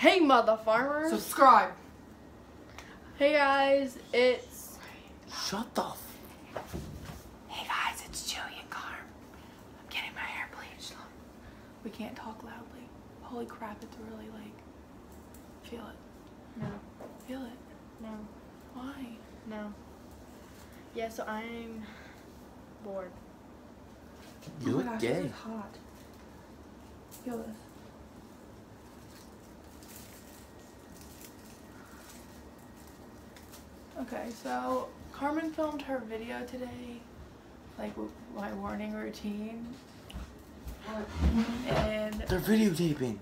Hey, mother farmers. Subscribe. hey, guys. It's Shut the f- Hey guys, it's Chewy and Carm. I'm getting my hair bleached. We can't talk loudly. Holy crap, it's really like. Feel it. no, Feel it. no, Why? no. Yeah, so I'm bored. You oh look my gosh, gay. This is hot. Feel this. Okay, so Carmen filmed her video today, like my morning routine, and They're videotaping.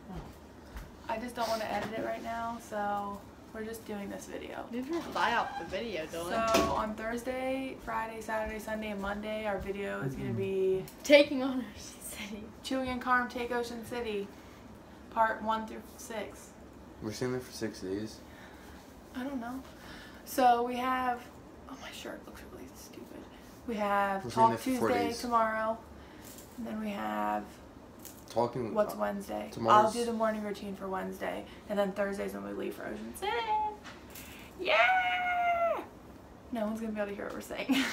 I just don't want to edit it right now, so we're just doing this video. You can fly out the video, So on Thursday, Friday, Saturday, Sunday, and Monday, our video is gonna be Taking on our city. Chewy and Carm Take Ocean City, part one through six. We're staying there for six days. I don't know. So we have. Oh, my shirt looks really stupid. We have We're Talk Tuesday tomorrow. And then we have Talking. What's Wednesday? I'll do the morning routine for Wednesday. And then Thursday's when we leave for Ocean City. Yeah! No one's going to be able to hear what we're saying.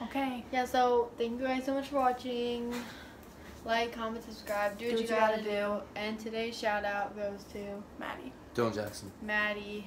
okay. Yeah, so thank you guys so much for watching. Like, comment, subscribe, do what, you, gotta, do. And today's shout out goes to Maddie. Dylan Jackson. Maddie.